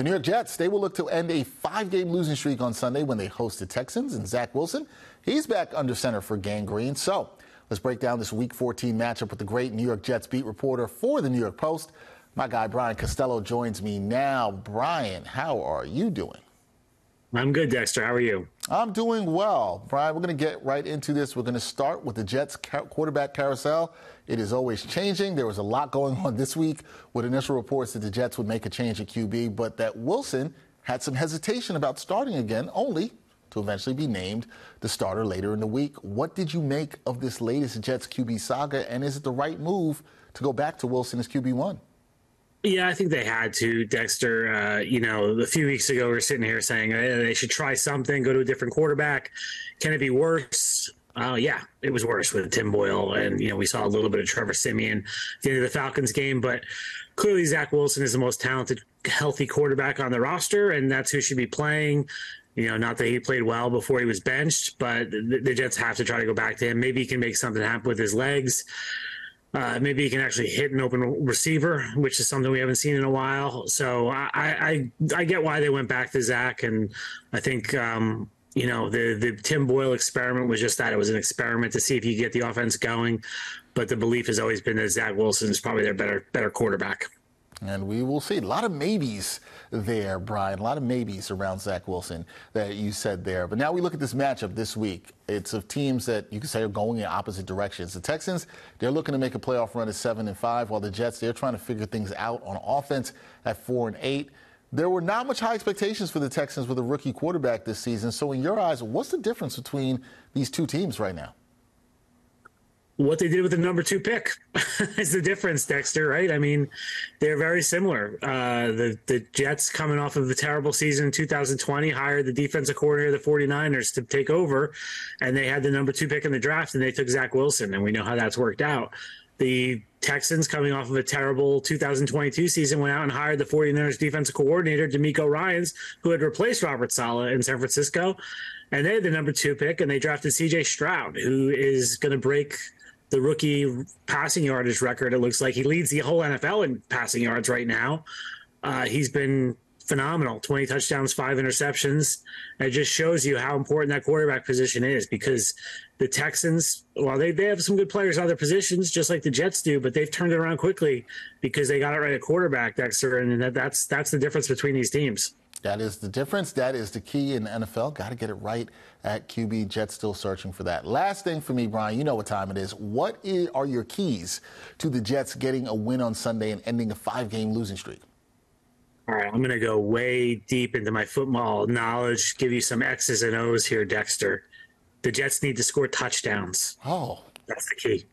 The New York Jets, they will look to end a five-game losing streak on Sunday when they host the Texans. And Zach Wilson, he's back under center for Gang Green. So let's break down this Week 14 matchup with the great New York Jets beat reporter for the New York Post. My guy Brian Costello joins me now. Brian, how are you doing? I'm good, Dexter. How are you? I'm doing well. Brian, we're going to get right into this. We're going to start with the Jets quarterback carousel. It is always changing. There was a lot going on this week with initial reports that the Jets would make a change at QB, but that Wilson had some hesitation about starting again, only to eventually be named the starter later in the week. What did you make of this latest Jets QB saga, and is it the right move to go back to Wilson as QB1? Yeah, I think they had to, Dexter. Uh, you know, a few weeks ago, we are sitting here saying hey, they should try something, go to a different quarterback. Can it be worse? Uh, yeah, it was worse with Tim Boyle, and you know we saw a little bit of Trevor Siemian at the end of the Falcons game, but clearly Zach Wilson is the most talented, healthy quarterback on the roster, and that's who should be playing. You know, not that he played well before he was benched, but the, the Jets have to try to go back to him. Maybe he can make something happen with his legs. Uh, maybe he can actually hit an open receiver, which is something we haven't seen in a while. So I, I, I get why they went back to Zach, and I think um, you know the the Tim Boyle experiment was just that it was an experiment to see if you get the offense going. But the belief has always been that Zach Wilson is probably their better better quarterback. And we will see a lot of maybes there, Brian. A lot of maybes around Zach Wilson that you said there. But now we look at this matchup this week. It's of teams that you could say are going in opposite directions. The Texans, they're looking to make a playoff run at seven and five, while the Jets, they're trying to figure things out on offense at four and eight. There were not much high expectations for the Texans with a rookie quarterback this season. So, in your eyes, what's the difference between these two teams right now? What they did with the number two pick is the difference, Dexter. Right? I mean, they're very similar. Uh, the the Jets coming off of the terrible season in 2020 hired the defensive coordinator of the 49ers to take over, and they had the number two pick in the draft, and they took Zach Wilson, and we know how that's worked out. The Texans, coming off of a terrible 2022 season, went out and hired the 49ers defensive coordinator, DeMeco Ryans, who had replaced Robert Saleh in San Francisco. And they had the number two pick, and they drafted CJ Stroud, who is going to break the rookie passing yardage record. It looks like he leads the whole NFL in passing yards right now. Uh, he's been phenomenal 20 touchdowns, five interceptions. It just shows you how important that quarterback position is because the Texans, well, they, they have some good players in other positions, just like the Jets do, but they've turned it around quickly because they got it right at quarterback, Dexter. And that, that's, that's the difference between these teams. That is the difference. That is the key in the NFL. Got to get it right at QB. Jets still searching for that. Last thing for me, Brian, you know what time it is. What is, are your keys to the Jets getting a win on Sunday and ending a five game losing streak? All right, I'm going to go way deep into my football knowledge, give you some X's and O's here, Dexter. The Jets need to score touchdowns. Oh. That's the key.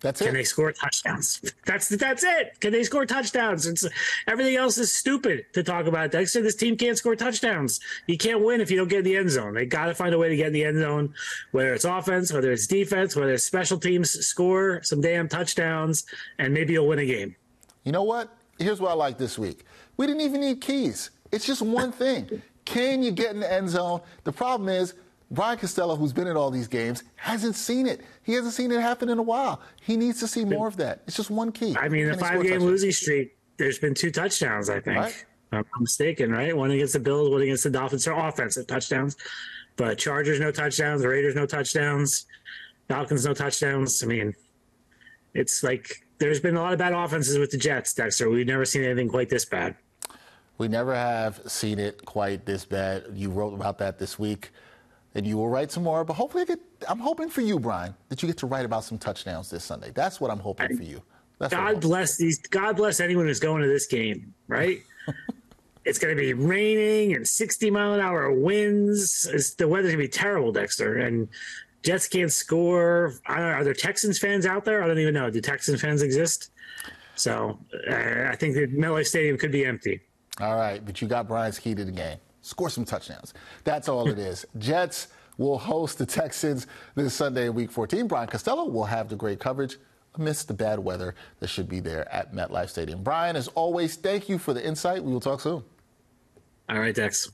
That's it. Can they score touchdowns? That's that's it. Can they score touchdowns? It's everything else is stupid to talk about. Dexter, this team can't score touchdowns. You can't win if you don't get in the end zone. They got to find a way to get in the end zone, whether it's offense, whether it's defense, whether it's special teams. Score some damn touchdowns, and maybe you'll win a game. You know what? Here's what I like this week. We didn't even need keys. It's just one thing. Can you get in the end zone? The problem is Brian Costello, who's been at all these games, hasn't seen it. He hasn't seen it happen in a while. He needs to see more of that. It's just one key. I mean, the five game losing streak, there's been two touchdowns, I think. Right? I'm mistaken, right? One against the Bills, one against the Dolphins. They're offensive touchdowns. But Chargers, no touchdowns. Raiders, no touchdowns. Falcons, no touchdowns. I mean, it's like there's been a lot of bad offenses with the Jets, Dexter. We've never seen anything quite this bad. We never have seen it quite this bad. You wrote about that this week and you will write some more. But hopefully, I get, I'm hoping for you, Brian, that you get to write about some touchdowns this Sunday. That's what I'm hoping for you. That's God bless these. God bless anyone who's going to this game. Right? it's going to be raining and 60 mile an hour winds. It's, the weather's going to be terrible, Dexter, and Jets can't score. are there Texans fans out there? I don't even know. Do Texans fans exist? So uh, I think the MetLife Stadium could be empty. All right, but you got Brian's key to the game score some touchdowns. That's all it is. Jets will host the Texans this Sunday, in Week 14. Brian Costello will have the great coverage amidst the bad weather that should be there at MetLife Stadium. Brian, as always, thank you for the insight. We will talk soon. All right, Dex.